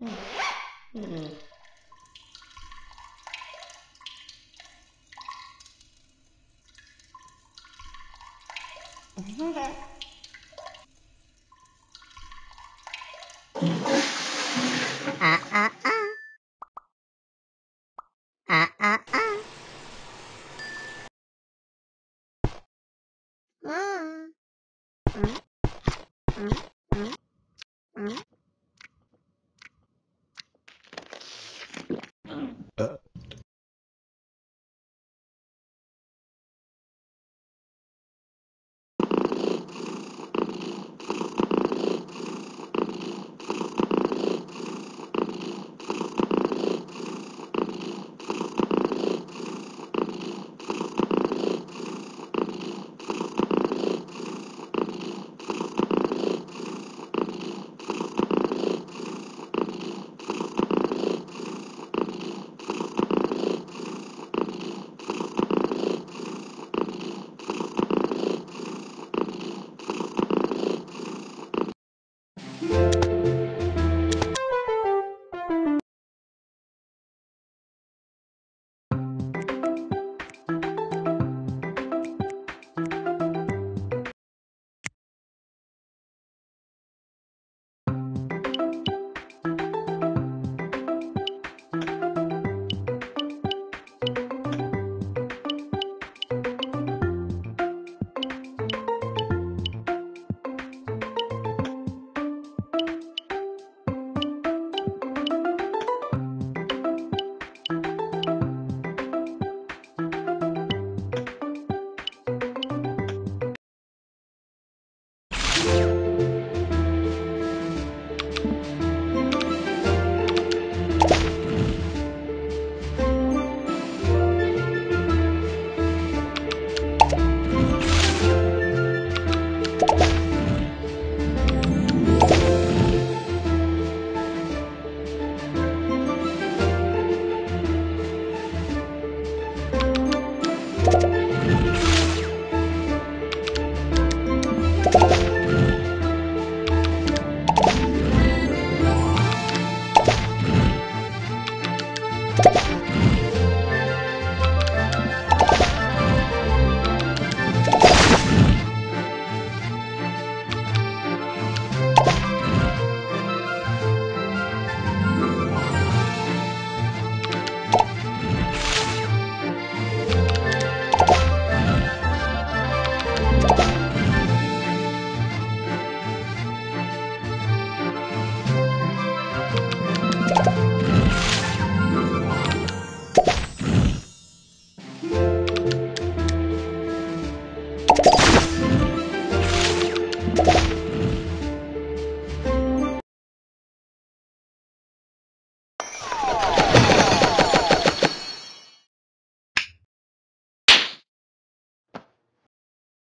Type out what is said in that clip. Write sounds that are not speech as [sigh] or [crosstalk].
啊啊 [laughs] 啊！啊啊啊！嗯嗯嗯嗯嗯。you